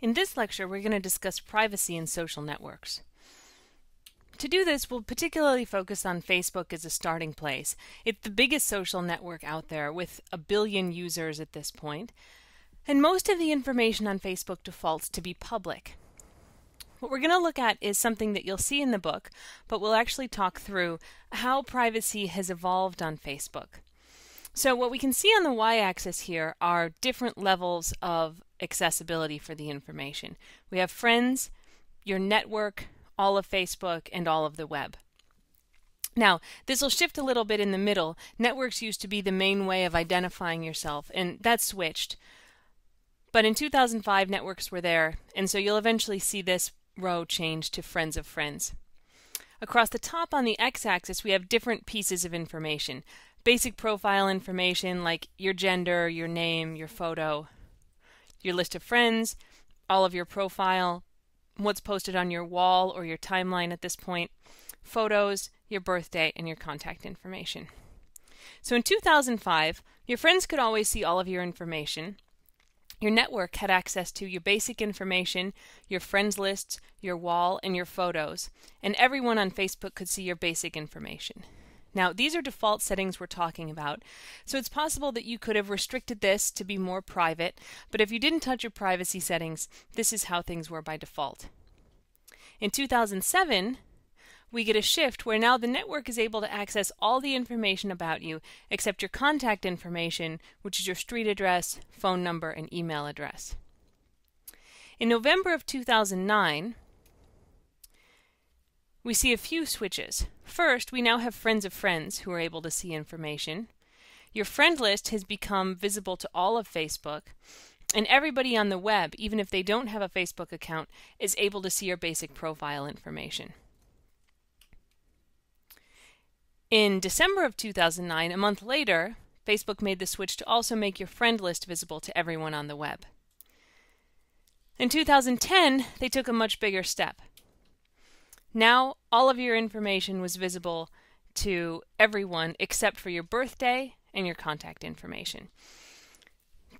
In this lecture, we're going to discuss privacy in social networks. To do this, we'll particularly focus on Facebook as a starting place. It's the biggest social network out there with a billion users at this point, and most of the information on Facebook defaults to be public. What we're going to look at is something that you'll see in the book, but we'll actually talk through how privacy has evolved on Facebook. So what we can see on the y-axis here are different levels of accessibility for the information. We have friends, your network, all of Facebook, and all of the web. Now, this will shift a little bit in the middle. Networks used to be the main way of identifying yourself, and that switched. But in 2005, networks were there, and so you'll eventually see this row change to friends of friends. Across the top on the x-axis, we have different pieces of information. Basic profile information like your gender, your name, your photo, your list of friends, all of your profile, what's posted on your wall or your timeline at this point, photos, your birthday, and your contact information. So in 2005, your friends could always see all of your information. Your network had access to your basic information, your friends lists, your wall, and your photos, and everyone on Facebook could see your basic information. Now, these are default settings we're talking about, so it's possible that you could have restricted this to be more private, but if you didn't touch your privacy settings, this is how things were by default. In 2007, we get a shift where now the network is able to access all the information about you except your contact information, which is your street address, phone number, and email address. In November of 2009, we see a few switches. First, we now have friends of friends who are able to see information. Your friend list has become visible to all of Facebook, and everybody on the web, even if they don't have a Facebook account, is able to see your basic profile information. In December of 2009, a month later, Facebook made the switch to also make your friend list visible to everyone on the web. In 2010, they took a much bigger step. Now all of your information was visible to everyone except for your birthday and your contact information.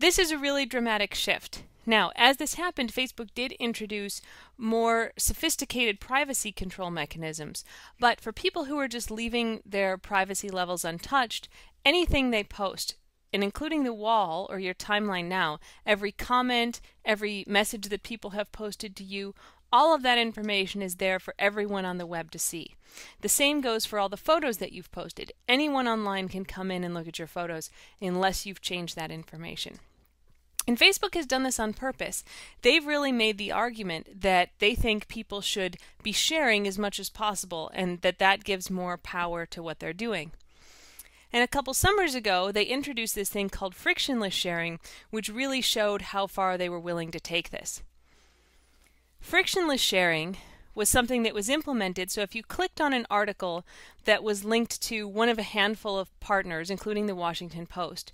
This is a really dramatic shift. Now, as this happened, Facebook did introduce more sophisticated privacy control mechanisms. But for people who are just leaving their privacy levels untouched, anything they post, and including the wall or your timeline now, every comment, every message that people have posted to you, all of that information is there for everyone on the web to see. The same goes for all the photos that you've posted. Anyone online can come in and look at your photos unless you've changed that information. And Facebook has done this on purpose. They've really made the argument that they think people should be sharing as much as possible and that that gives more power to what they're doing. And a couple summers ago, they introduced this thing called frictionless sharing, which really showed how far they were willing to take this. Frictionless sharing was something that was implemented so if you clicked on an article that was linked to one of a handful of partners, including the Washington Post,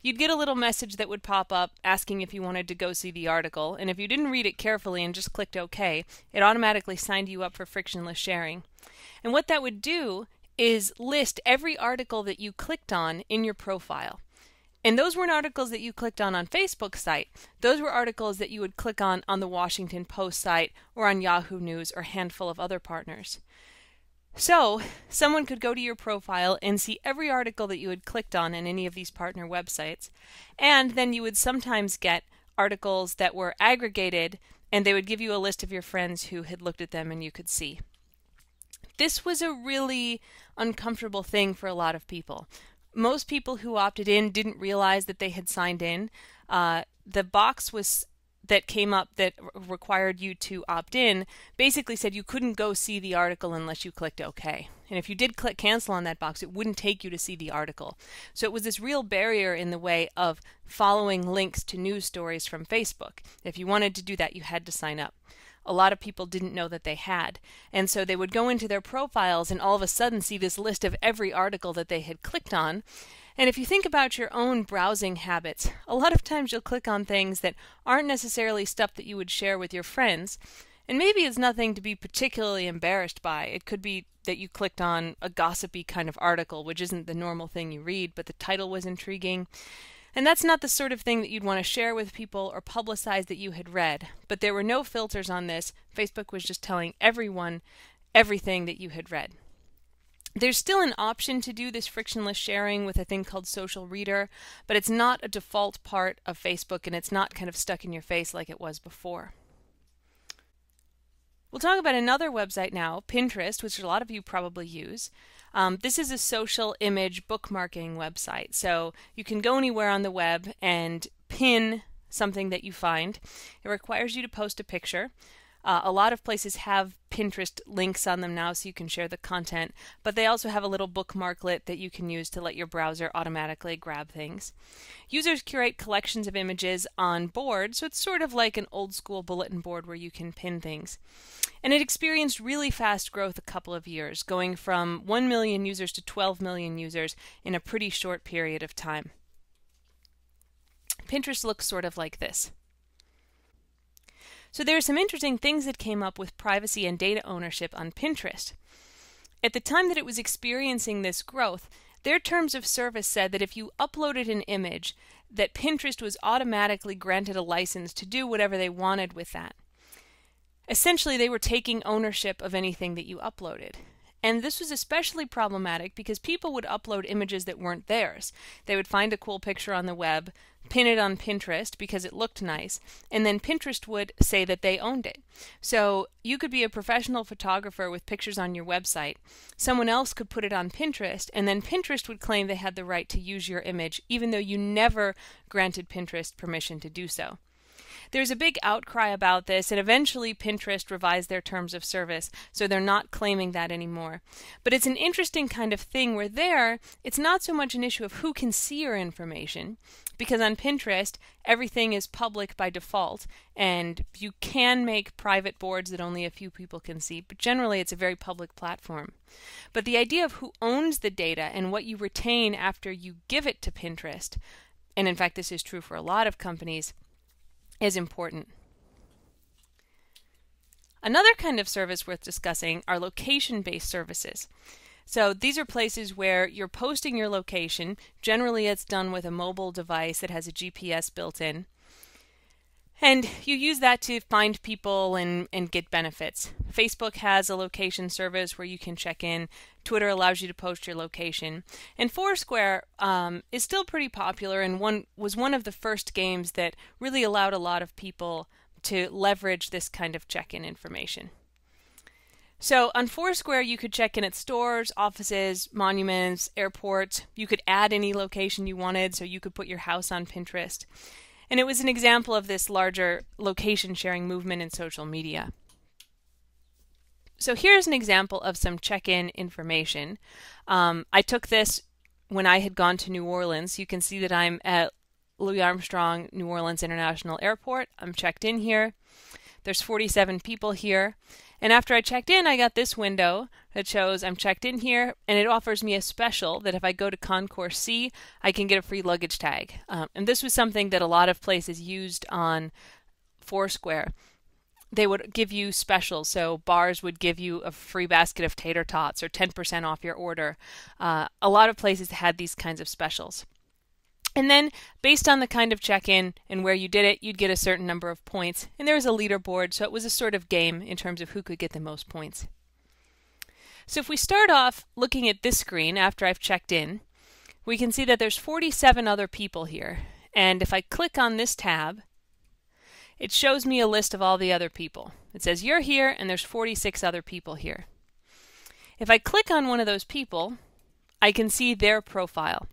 you'd get a little message that would pop up asking if you wanted to go see the article, and if you didn't read it carefully and just clicked OK, it automatically signed you up for frictionless sharing. And what that would do is list every article that you clicked on in your profile. And those weren't articles that you clicked on on Facebook site. Those were articles that you would click on on the Washington Post site or on Yahoo News or a handful of other partners. So, someone could go to your profile and see every article that you had clicked on in any of these partner websites, and then you would sometimes get articles that were aggregated and they would give you a list of your friends who had looked at them and you could see. This was a really uncomfortable thing for a lot of people most people who opted in didn't realize that they had signed in. Uh, the box was that came up that required you to opt in basically said you couldn't go see the article unless you clicked OK. And if you did click cancel on that box, it wouldn't take you to see the article. So it was this real barrier in the way of following links to news stories from Facebook. If you wanted to do that, you had to sign up a lot of people didn't know that they had. And so they would go into their profiles and all of a sudden see this list of every article that they had clicked on. And if you think about your own browsing habits, a lot of times you'll click on things that aren't necessarily stuff that you would share with your friends. And maybe it's nothing to be particularly embarrassed by. It could be that you clicked on a gossipy kind of article, which isn't the normal thing you read, but the title was intriguing. And that's not the sort of thing that you'd want to share with people or publicize that you had read. But there were no filters on this. Facebook was just telling everyone everything that you had read. There's still an option to do this frictionless sharing with a thing called Social Reader, but it's not a default part of Facebook and it's not kind of stuck in your face like it was before. We'll talk about another website now, Pinterest, which a lot of you probably use. Um, this is a social image bookmarking website. So you can go anywhere on the web and pin something that you find. It requires you to post a picture. Uh, a lot of places have Pinterest links on them now so you can share the content, but they also have a little bookmarklet that you can use to let your browser automatically grab things. Users curate collections of images on boards, so it's sort of like an old school bulletin board where you can pin things. And it experienced really fast growth a couple of years, going from 1 million users to 12 million users in a pretty short period of time. Pinterest looks sort of like this. So there are some interesting things that came up with privacy and data ownership on Pinterest. At the time that it was experiencing this growth, their terms of service said that if you uploaded an image, that Pinterest was automatically granted a license to do whatever they wanted with that. Essentially, they were taking ownership of anything that you uploaded. And this was especially problematic because people would upload images that weren't theirs. They would find a cool picture on the web, pin it on Pinterest because it looked nice, and then Pinterest would say that they owned it. So you could be a professional photographer with pictures on your website. Someone else could put it on Pinterest, and then Pinterest would claim they had the right to use your image, even though you never granted Pinterest permission to do so. There's a big outcry about this, and eventually Pinterest revised their terms of service, so they're not claiming that anymore. But it's an interesting kind of thing where there, it's not so much an issue of who can see your information, because on Pinterest, everything is public by default, and you can make private boards that only a few people can see, but generally it's a very public platform. But the idea of who owns the data and what you retain after you give it to Pinterest, and in fact, this is true for a lot of companies is important. Another kind of service worth discussing are location based services. So these are places where you're posting your location. Generally, it's done with a mobile device that has a GPS built in. And you use that to find people and, and get benefits. Facebook has a location service where you can check in. Twitter allows you to post your location. And Foursquare um, is still pretty popular and one was one of the first games that really allowed a lot of people to leverage this kind of check-in information. So on Foursquare, you could check in at stores, offices, monuments, airports. You could add any location you wanted, so you could put your house on Pinterest. And it was an example of this larger location sharing movement in social media. So here's an example of some check-in information. Um, I took this when I had gone to New Orleans. You can see that I'm at Louis Armstrong New Orleans International Airport. I'm checked in here. There's 47 people here. And after I checked in, I got this window that shows I'm checked in here, and it offers me a special that if I go to Concourse C, I can get a free luggage tag. Um, and this was something that a lot of places used on Foursquare. They would give you specials, so bars would give you a free basket of tater tots or 10% off your order. Uh, a lot of places had these kinds of specials. And then, based on the kind of check in and where you did it, you'd get a certain number of points. And there was a leaderboard, so it was a sort of game in terms of who could get the most points. So, if we start off looking at this screen after I've checked in, we can see that there's 47 other people here. And if I click on this tab, it shows me a list of all the other people. It says you're here, and there's 46 other people here. If I click on one of those people, I can see their profile.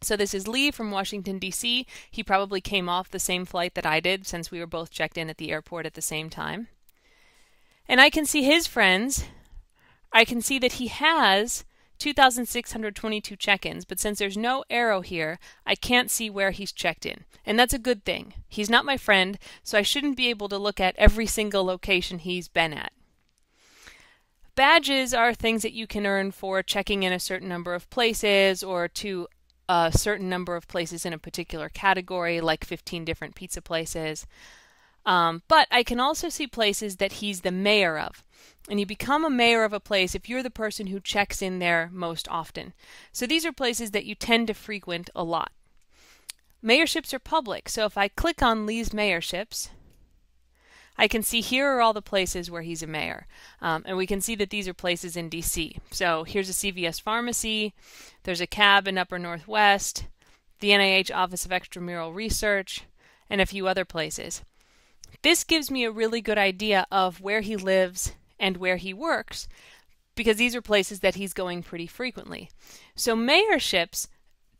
So this is Lee from Washington, D.C. He probably came off the same flight that I did since we were both checked in at the airport at the same time. And I can see his friends. I can see that he has 2,622 check ins, but since there's no arrow here, I can't see where he's checked in. And that's a good thing. He's not my friend, so I shouldn't be able to look at every single location he's been at. Badges are things that you can earn for checking in a certain number of places or to a certain number of places in a particular category, like 15 different pizza places. Um, but I can also see places that he's the mayor of. And you become a mayor of a place if you're the person who checks in there most often. So these are places that you tend to frequent a lot. mayorships are public, so if I click on Lee's mayorships, I can see here are all the places where he's a mayor. Um, and we can see that these are places in DC. So here's a CVS pharmacy, there's a cab in Upper Northwest, the NIH Office of Extramural Research, and a few other places. This gives me a really good idea of where he lives and where he works because these are places that he's going pretty frequently. So mayorships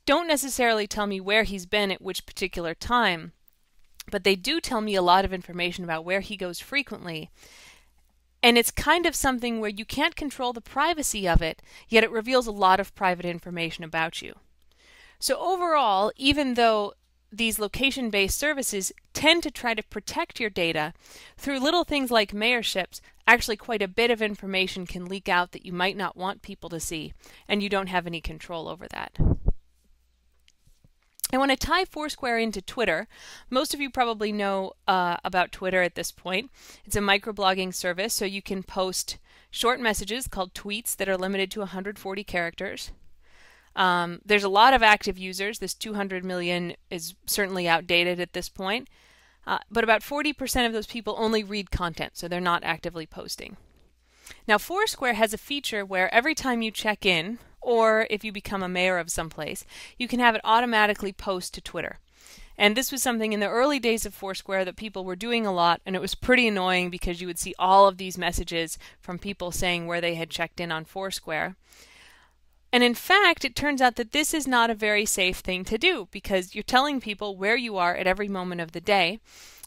don't necessarily tell me where he's been at which particular time, but they do tell me a lot of information about where he goes frequently. And it's kind of something where you can't control the privacy of it, yet it reveals a lot of private information about you. So, overall, even though these location based services tend to try to protect your data, through little things like mayorships, actually quite a bit of information can leak out that you might not want people to see, and you don't have any control over that. I want to tie Foursquare into Twitter. Most of you probably know uh, about Twitter at this point. It's a microblogging service, so you can post short messages called tweets that are limited to 140 characters. Um, there's a lot of active users. This 200 million is certainly outdated at this point. Uh, but about 40% of those people only read content, so they're not actively posting. Now, Foursquare has a feature where every time you check in, or if you become a mayor of some place, you can have it automatically post to Twitter. And this was something in the early days of Foursquare that people were doing a lot, and it was pretty annoying because you would see all of these messages from people saying where they had checked in on Foursquare. And in fact, it turns out that this is not a very safe thing to do because you're telling people where you are at every moment of the day.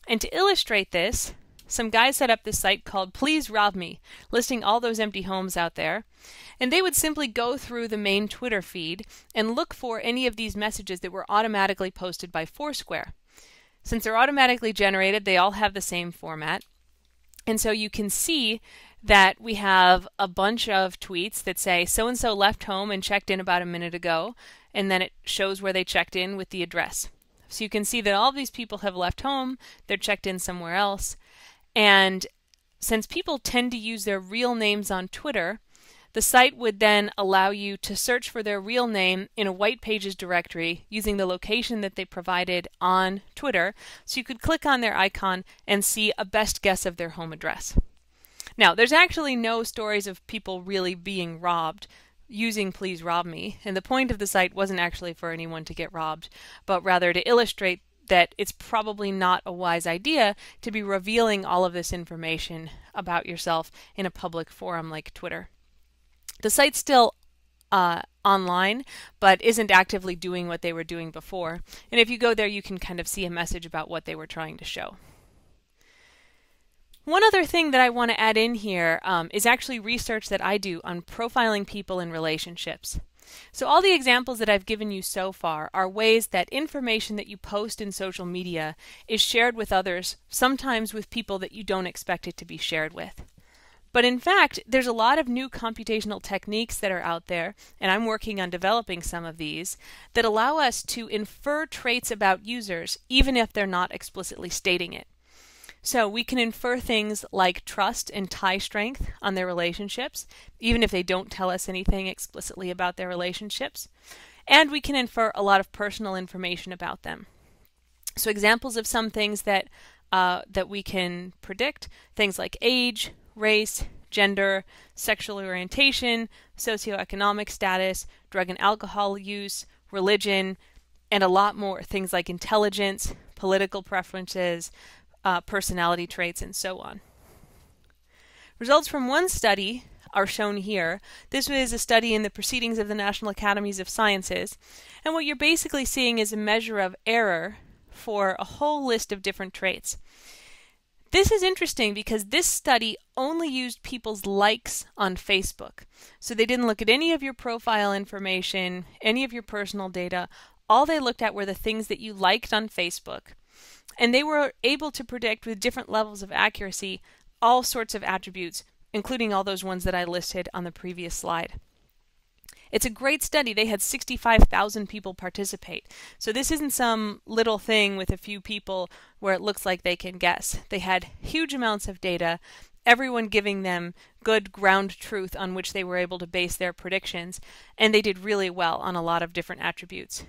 And to illustrate this, some guys set up this site called Please Rob Me, listing all those empty homes out there. And they would simply go through the main Twitter feed and look for any of these messages that were automatically posted by Foursquare. Since they're automatically generated, they all have the same format. And so you can see that we have a bunch of tweets that say so and so left home and checked in about a minute ago, and then it shows where they checked in with the address. So you can see that all these people have left home, they're checked in somewhere else, and since people tend to use their real names on Twitter, the site would then allow you to search for their real name in a white pages directory using the location that they provided on Twitter, so you could click on their icon and see a best guess of their home address. Now, there's actually no stories of people really being robbed using Please Rob Me, and the point of the site wasn't actually for anyone to get robbed, but rather to illustrate that it's probably not a wise idea to be revealing all of this information about yourself in a public forum like Twitter. The site's still uh, online, but isn't actively doing what they were doing before. And if you go there, you can kind of see a message about what they were trying to show. One other thing that I want to add in here um, is actually research that I do on profiling people in relationships. So all the examples that I've given you so far are ways that information that you post in social media is shared with others, sometimes with people that you don't expect it to be shared with. But in fact, there's a lot of new computational techniques that are out there, and I'm working on developing some of these, that allow us to infer traits about users even if they're not explicitly stating it. So we can infer things like trust and tie strength on their relationships, even if they don't tell us anything explicitly about their relationships. And we can infer a lot of personal information about them. So examples of some things that uh, that we can predict, things like age, race, gender, sexual orientation, socioeconomic status, drug and alcohol use, religion, and a lot more. Things like intelligence, political preferences, uh, personality traits, and so on. Results from one study are shown here. This was a study in the Proceedings of the National Academies of Sciences, and what you're basically seeing is a measure of error for a whole list of different traits. This is interesting because this study only used people's likes on Facebook. So they didn't look at any of your profile information, any of your personal data. All they looked at were the things that you liked on Facebook. And they were able to predict with different levels of accuracy all sorts of attributes, including all those ones that I listed on the previous slide. It's a great study. They had 65,000 people participate. So this isn't some little thing with a few people where it looks like they can guess. They had huge amounts of data, everyone giving them good ground truth on which they were able to base their predictions, and they did really well on a lot of different attributes.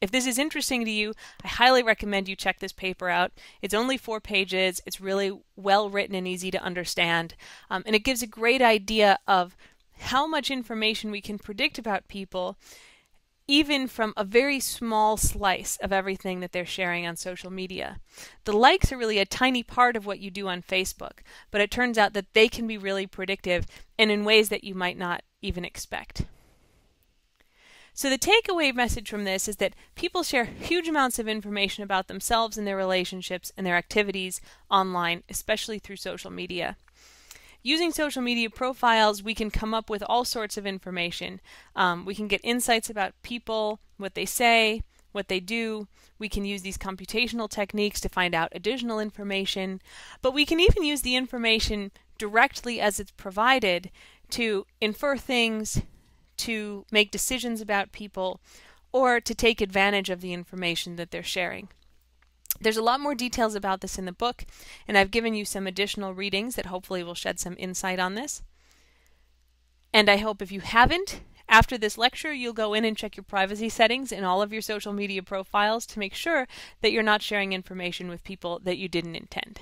If this is interesting to you, I highly recommend you check this paper out. It's only four pages, it's really well written and easy to understand, um, and it gives a great idea of how much information we can predict about people even from a very small slice of everything that they're sharing on social media. The likes are really a tiny part of what you do on Facebook, but it turns out that they can be really predictive and in ways that you might not even expect. So, the takeaway message from this is that people share huge amounts of information about themselves and their relationships and their activities online, especially through social media. Using social media profiles, we can come up with all sorts of information. Um, we can get insights about people, what they say, what they do. We can use these computational techniques to find out additional information. But we can even use the information directly as it's provided to infer things, to make decisions about people, or to take advantage of the information that they're sharing. There's a lot more details about this in the book, and I've given you some additional readings that hopefully will shed some insight on this. And I hope if you haven't, after this lecture, you'll go in and check your privacy settings in all of your social media profiles to make sure that you're not sharing information with people that you didn't intend.